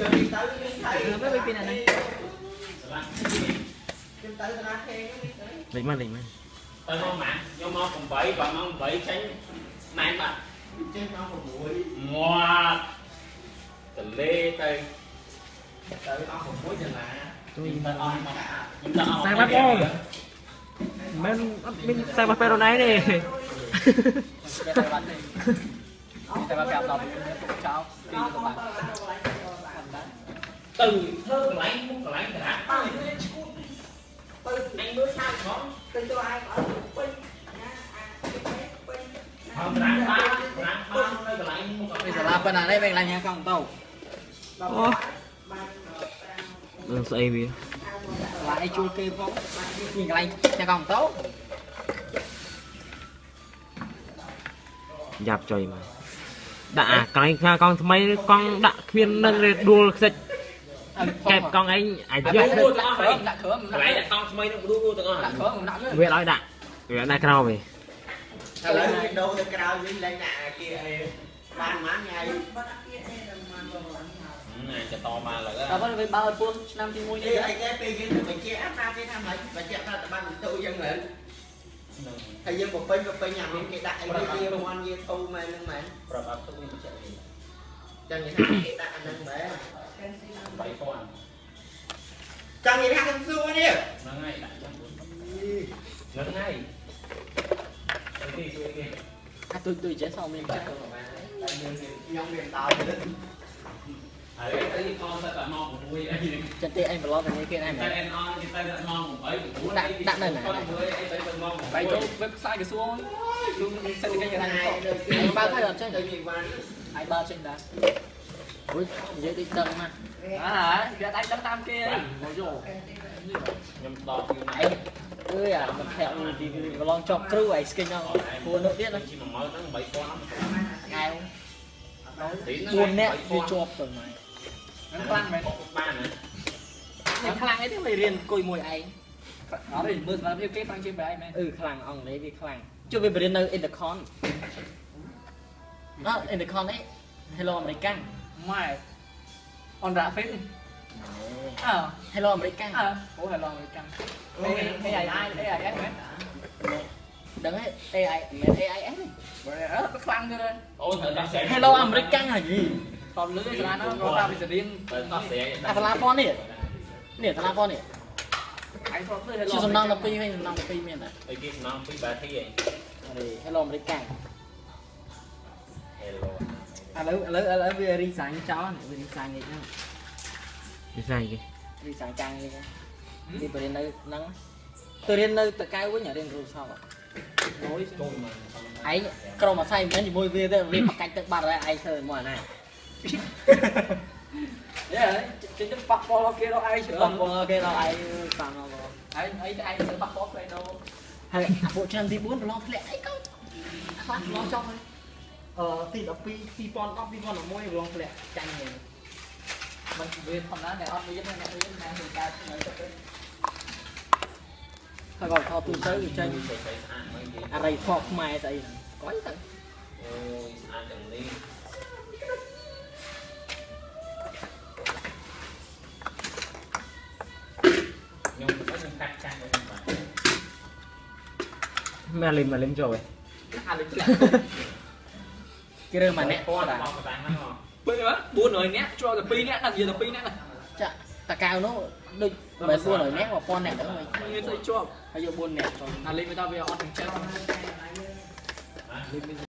យកនេះទៅនេះទៅមិនពីណានេះខ្ញុំទៅធនាគារនេះទៅលេងមកលេងមកទៅមកម៉ាខ្ញុំមក8បើមក8ចេញណែនបាត់ចេះមក6ងាត់តលេទៅ ទៅអស់6ដុល្លារជួយទៅអស់មកខ្ញុំទៅអស់សាំងបាត់អូមិនអត់មានសាំងបាត់ពេលរណៃទេតែបាត់ទេតែបាត់ប្រាប់ដល់ចោលពីទៅបាត់ទៅធ្វើកន្លែងមុខកន្លែងតារាបើវាឈួតទៅអញមើលសាច់ផងទៅទៅឲ្យអត់ពេញណាអាពេញពេញហៅតារាបានតារាបាននៅកន្លែងមុខកន្លែពីងសាលាប៉ុណ្ណានេះវិញឡើងញ៉ាំកង់តោអូនឹងស្អីវាសាលាអីជួលគេផងពីកន្លែងញ៉ាំកង់តោយ៉ាប់ចុយមកដាក់អាកន្លែងខាកង់ថ្មីកង់ដាក់គ្មាននឹងដួលខ្ទេច កែបកង់ឯងអាចយកយកដាក់គ្រឿងដាក់គ្រឿងកន្លែងដាក់កង់ថ្មីនឹងឌូទាំងអស់ដាក់គ្រឿងដាក់លើវាឲ្យដាក់វាដាក់ក្រោមវិញឥឡូវគេដូរទៅក្រៅវិញឡើងដាក់អាគារអីបានប៉ុន្មានថ្ងៃបាត់អាគារអីដល់ប៉ុន្មានដល់ឡើងហើយអញจะតមកលើតែបើវាបើពួនឆ្នាំទី1អីនេះអីគេពេលយើងទៅបញ្ជាក់អាថាគេថាមិនបញ្ជាក់ថាតបានបន្ទូយ៉ាងមែនហើយយើងបំពេញបំពេញអាមានគេដាក់អីគេយាមន់យាធូមែនហ្នឹងមែនប្រាប់អត់ទុកនេះបញ្ជាក់នេះចឹងនិយាយថាគេដាក់អាហ្នឹងមែន 3000ចង់និយាយថាខ្ញុំសួរនេះហ្នឹងហើយដាក់ចាំហ្នឹងហើយអីគេជួយគេអាទុយទុយចេះសោមានចិត្តខ្ញុំមានដល់ទៅហើយអីខំទៅតែមក6 អីហ្នឹងចិត្តទេអីប្រឡងតែនេះគេឯងតែមែនអេនអនគេទៅដល់ម៉ោង8 9ដាក់ដាក់នៅណាអីទៅទៅម៉ោងបែរ8ចូល website ក្រសួងគឺសេដ្ឋកិច្ចរដ្ឋថ្ងៃឯងដូចឯងបើកឲ្យអត់ចេញទៅមានវ៉ាន់ឯងបើកចេញដែរអូយនិយាយតិចដឹងណាអើគេអាចដឹងតាមគេមកយកខ្ញុំដល់គឺណាឯងអើយអាមិនធាក់ពីប្រឡងជាប់គ្រូឯងស្គិញអស់គួរនោះទៀតណាជី10000ហ្នឹង3000ហ្នឹងអែវទីហ្នឹង4នាក់វាជាប់ទៅម៉ែហ្នឹងខ្លាំងមែនបានណានេះខ្លាំងអីទេមិនរៀនអង្គុយមួយឯងអត់ទេមើលសមត្ថភាពគេខ្លាំងជាងបែរឯងមែនអឺខ្លាំងអង់គ្លេសវាខ្លាំងជួយវាបរៀននៅ Intercon អត់ Intercon នេះ Hello American ម៉ែអនរ៉ាហ្វេនអើ Hello American អើអូ Hello American អេ AI AI AI មែនដឹងទេ AI មែន AIS នេះអឺខ្លាំងទៅអូនត្រូវដាក់ Hello American ហីតលឺសាលានោះគាត់តាមវិសរៀនទៅតោះស្រីអាសាលាប៉ុននេះនេះសាលាប៉ុននេះឯងគាត់ធ្វើជាសំណង12វិញសំណង12មានតែអីគេសំណងពីបាធីឯងអី Hello American Hello ឥឡូវឥឡូវឥឡូវវារីសាញ់ចោលវារីសាញ់នេះហ្នឹងវាស្អីគេរីសាញ់កាំងនេះវាបរៀននៅហ្នឹងទៅរៀននៅតកៅវិញរៀនគ្រូសោះមួយចូលមកឯងក្រុមអាស័យមិនជាមួយវាទេវាបកាច់ទឹកបាត់ហើយឯងធ្វើមកណាយេចេញទៅប៉ះពាល់គេដល់ឯងច្រើនប៉ះពាល់គេដល់ឯងតាមដល់ឯងអីឯងទៅប៉ះពាល់គេដល់ហើយអាពួកឆ្នាំទី4ប្រឡងធ្លាក់អីក៏ខ្លះប្រឡងចប់ហើយអឺ ទី12 2010 2011ប្រឡងធ្លាក់ចាញ់ហ្នឹងมันវាធម្មតាតែអត់មានអ្នករៀនណាទៅកើតនៅទៅហើយក៏ថតទូទៅវាចេញស្អីស្អាតមកនិយាយអរិយធម៌ខ្មែរស្អីហ្នឹងកុយទៅអូយស្អាតទាំងនេះខ្ញុំខ្ញុំកាត់ចាស់ខ្ញុំបាទមែនលេងមកលេងចូលឯងអាលេងធ្លាក់ គេរើមកអ្នកគាត់បអាោកកតាំងហ្នឹងហ៎ពេលហ្នឹង400នាក់ជាប់តែ2នាក់ដល់និយាយតែ2នាក់ចាតកៅនោះដូចបើ400នាក់1000នាក់ហ្នឹងវិញមានស្អីជាប់ហើយយក4នាក់ចូលអាលេងវាថាវាអត់ទាំងចិត្តបាទ